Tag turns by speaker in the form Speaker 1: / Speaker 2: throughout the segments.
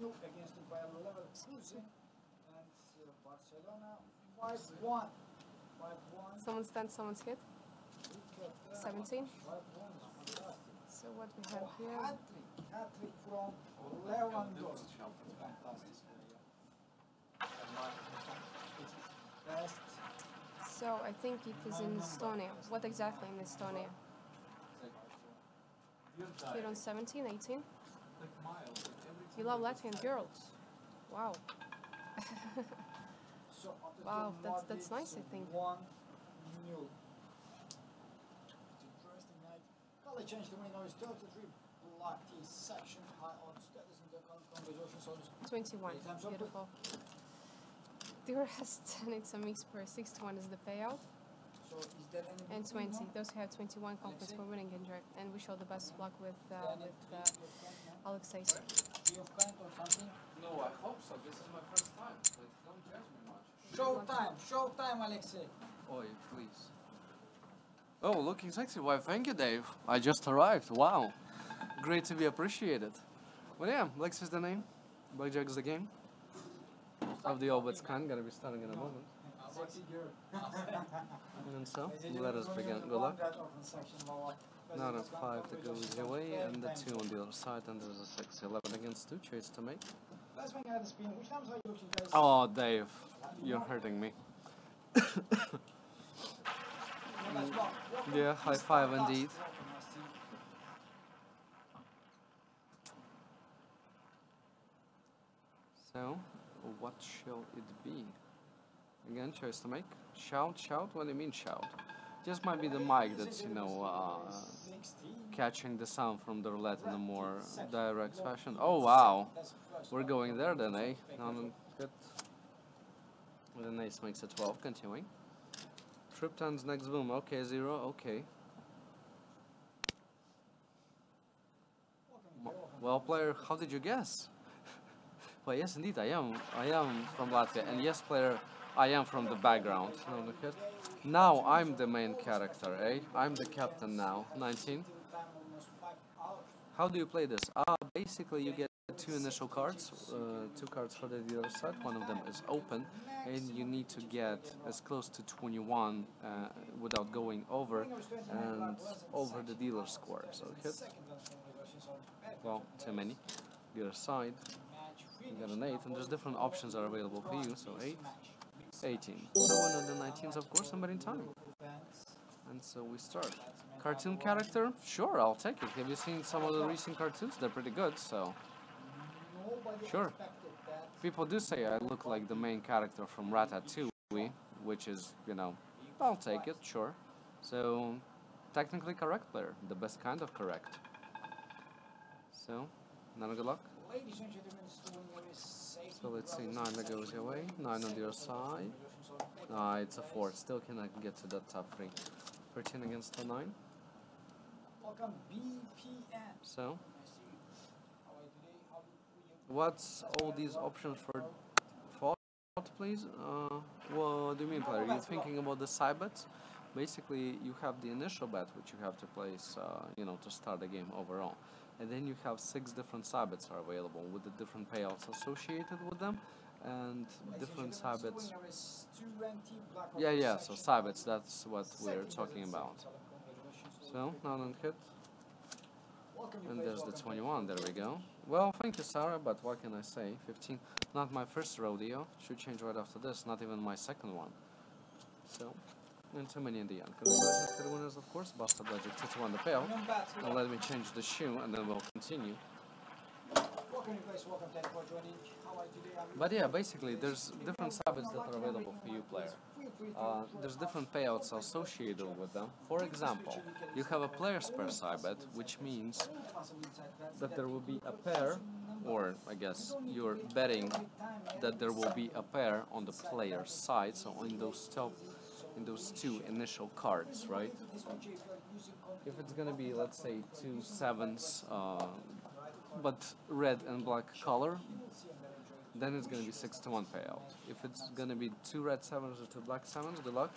Speaker 1: nil against the Bayer Leverkusen and uh, Barcelona 5-1. 5-1.
Speaker 2: Someone stands, someone's hit.
Speaker 1: Look at that.
Speaker 2: 17.
Speaker 1: 5-1 is fantastic.
Speaker 2: So what we have
Speaker 1: Oh,
Speaker 2: here?
Speaker 1: from Lewandowski. Fantastic. Best
Speaker 2: So I think it is in Estonia. What exactly in Estonia? Here on 17, 18. You love Latvian girls. Wow. Wow, that's- that's nice, I think.
Speaker 1: One nil. It's interesting night. Color change the winner is 33 black tea section high odds. That is in the con- congratulations
Speaker 2: 21.
Speaker 1: Any?
Speaker 2: Beautiful. Has 10, it's a mix per 6 to 1 is the payout.
Speaker 1: So is there any
Speaker 2: And 20.
Speaker 1: one?
Speaker 2: Those who have 21 confidence for winning enjoy. And wish all the best of luck with, uh, with uh. Alexei.
Speaker 1: Three of kind or something?
Speaker 3: No, I hope so. This is my first time. But don't judge me much.
Speaker 1: Showtime, showtime, Alexei.
Speaker 3: Oi, please. Oh, looking sexy. Why, thank you, Dave. I just arrived. Wow. Great to be appreciated. Well, yeah, Lex is the name. Blackjack is the game. Of the Obits kind, gonna be starting in a moment.
Speaker 1: Sexy girl.
Speaker 3: And so, let us begin. Good luck. Now the
Speaker 1: President's Cup,
Speaker 3: five that goes
Speaker 1: congratulations
Speaker 3: your
Speaker 1: on
Speaker 3: way,
Speaker 1: ten
Speaker 3: and the two on the other side, and there's a six. 11 against two, choice to make. Oh, Dave, you're hurting me. Yeah, high five indeed. So, what shall it be? Again, choice to make. Shout, shout. What do you mean shout? Just might be the mic that's you know uh,
Speaker 1: 16.
Speaker 3: Catching the sound from the roulette in a more direct fashion. Oh wow, we're going there then, eh? Then, good. With an ace makes it 12. Continuing. Trip turns next boom. Okay, zero. Okay. Well, player, how did you guess? well, yes, indeed, I am. I am from Latvia, and yes, player, I am from the background. No, look at. Now I'm the main character, eh? I'm the captain now. 19.
Speaker 1: Till time almost five hours.
Speaker 3: How do you play this? Ah, basically you get two initial cards, uh, two cards for the dealer side. One of them is open, and you need to get as close to 21 uh, without going over and over the dealer score. So hit.
Speaker 1: Second one, congratulations on back
Speaker 3: Well, too many. The other
Speaker 1: side.
Speaker 3: You got an 8, and there's different options are available for you. So 8,
Speaker 1: Match.
Speaker 3: 18. So one of the 19s, of course, somebody in time. And so we start. Cartoon character? Sure, I'll take it. Have you seen some of the recent cartoons? They're pretty good, so. Sure. People do say I look like the main character from Ratatouille, which is, you know, I'll take it, sure. So, technically correct player, the best kind of correct. So, none of good luck.
Speaker 1: Ladies and gentlemen, it's doing very safe.
Speaker 3: So let's see, 9 that goes your way, 9 on the other side. Ah, it's a 4, still cannot get to that top 3. 13 against a 9,
Speaker 1: Welcome BPN.
Speaker 3: so.
Speaker 1: Nice to see you. How are you today? How are you?
Speaker 3: What's all these options for fault, please? Uh, what do you mean, player? Are you thinking about the side bets? Basically, you have the initial bet, which you have to place, uh, you know, to start the game overall. And then you have six different side bets are available with the different payouts associated with them and different
Speaker 1: and
Speaker 3: side bets.
Speaker 1: it's winner is 220 black
Speaker 3: Yeah, yeah, so bets, that's what we're talking about.
Speaker 1: sound congratulations to
Speaker 3: So, now on hit. And there's the 21, there we go. Well, thank you, Sarah, but what can I say? 15, not my first rodeo. Should change right after this, not even my second one. So, and too many in the end. Congratulations to the winners, of course. Buster Blackjack 2 to 1 the
Speaker 1: good
Speaker 3: Now let me change the shoe and then we'll continue. But yeah, basically, there's different habits that are available for you, player. Uh, there's different payouts associated with them. For example, you have a player's pair side which means that there will be a pair, or I guess you're betting that there will be a pair on the player's side, so in those top, in those two initial cards, right? If it's gonna be, let's say, two sevens, uh, but red and black color, then it's gonna be six to one payout. If it's gonna be two red sevens or two black sevens, good luck.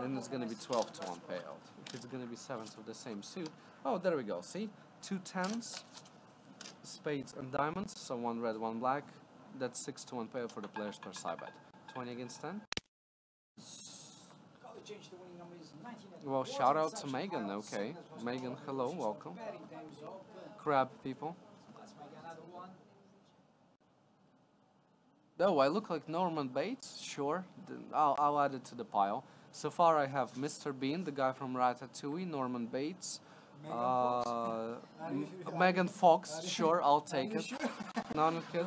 Speaker 3: Then it's gonna be twelve to one payout. If it's gonna be sevens of the same suit, oh, there we go. See, two tens spades and diamonds, so one red, one black. That's 6 to 1 payout for the players per side bet. 20 against 10. Well, shout out to Megan, okay.
Speaker 1: second as well.
Speaker 3: Megan, hello, welcome. Crab people.
Speaker 1: Let's make another one.
Speaker 3: Oh, I look like Norman Bates? Sure. I'll, I'll add it to the pile. So far, I have Mr. Bean, the guy from Ratatouille, Norman Bates,
Speaker 1: Megan
Speaker 3: uh,
Speaker 1: Fox.
Speaker 3: M-
Speaker 1: Are you-
Speaker 3: Megan Fox. Sure, I'll take it.
Speaker 1: sure?
Speaker 3: None hit.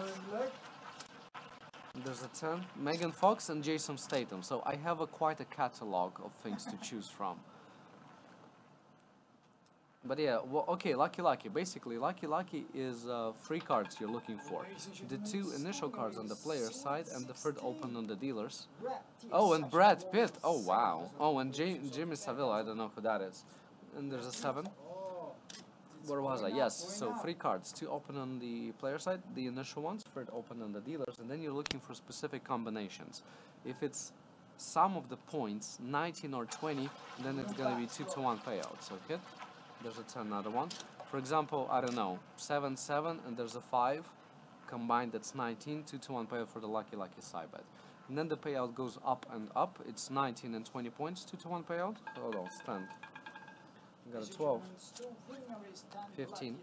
Speaker 3: There's a 10. Megan Fox and Jason Statham. So I have a quite a catalog of things to choose from. But yeah, well, okay, Lucky Lucky. Basically, Lucky Lucky is uh, free cards you're looking for. The two initial cards on the player's side and the third open on the dealer's. Oh, and Brad Pitt. Oh, wow. Oh, and Jimmy Savile. I don't know who that is. And there's a 7. Where was I?
Speaker 1: going
Speaker 3: Yes,
Speaker 1: going
Speaker 3: so three cards. Two open on the player side, the initial ones, third open on the dealers, and then you're looking for specific combinations. If it's sum of the points, 19 or 20, then it's gonna be 2 to 1 payouts, okay? There's a 10, another one. For example, I don't know, 7 7, and there's a 5. Combined, that's 19, 2 to 1 payout for the Lucky Lucky side bet. And then the payout goes up and up. It's 19 and 20 points, 2 to 1 payout. Hold on, stand. Got a 12.
Speaker 1: gentlemen, still winning number is 10,
Speaker 3: 15.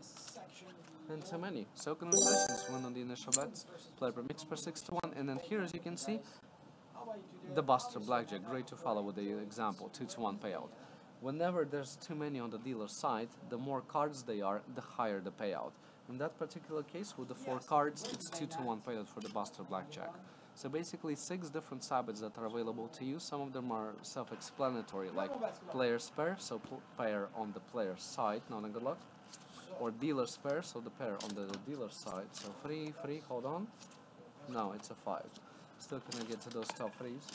Speaker 3: And so many. So congratulations, one on the initial bets. Play per mix per 6 to 1. And then here, as you can see, the Buster Blackjack. Great to follow with the example 2 to 1 payout. Whenever there's too many on the dealer's side, the more cards they are, the higher the payout. In that particular case, with the four cards, it's 2 to 1 payout for the Buster Blackjack. So basically, six different side bets that are available to you. Some of them are self explanatory, like player's pair, so pl- pair on the player's side, not a good luck. Or dealer's pair, so the pair on the dealer's side. So three, three, hold on. No, it's a five. Still gonna get to those top threes.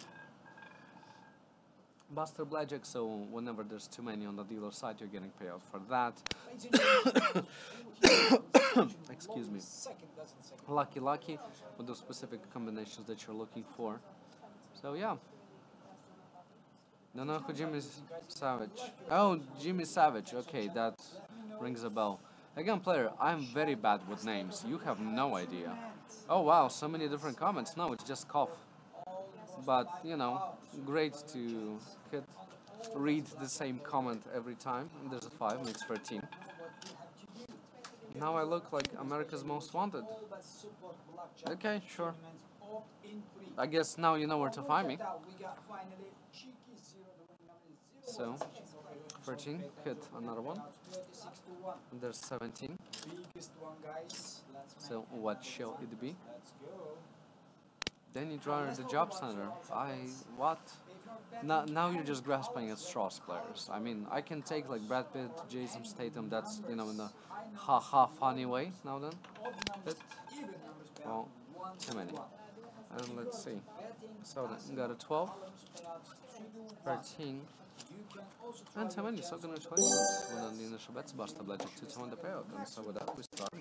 Speaker 3: Buster Blackjack, so whenever there's too many on the dealer's side, you're getting payout for that. Excuse me. Lucky Lucky with those specific combinations that you're looking for. So yeah. Don't know who Jimmy Savage. Oh, Jimmy Savage. Okay, that rings a bell. Again, player, I'm very bad with names. You have no idea. Oh wow, so many different comments. No, it's just cough. But you know, great to hit, read the same comment every time. There's a five, makes 13. Now I look like America's Most Wanted. Okay, sure. I guess now you know where to find me. So,
Speaker 1: zero, one
Speaker 3: 13, hit another one.
Speaker 1: now it's 36 to one.
Speaker 3: And there's 17.
Speaker 1: Biggest one, guys. Let's
Speaker 3: So what shall it be?
Speaker 1: Go.
Speaker 3: Danny Dyer, the job center. I what? Now, now you're just grasping at straws, players. I mean, I can take like Brad Pitt, Jason Statham. That's you know in a ha ha funny way. Now then,
Speaker 1: pay
Speaker 3: Well, too many. And let's see. So then, got a 12,
Speaker 1: columns pay out three to one.
Speaker 3: 13,
Speaker 1: You can also try
Speaker 3: and too
Speaker 1: your
Speaker 3: many. So
Speaker 1: on
Speaker 3: congratulations. When on the initial bets, Buster Blackjack 2 to 1 the payout. And so with that, we start.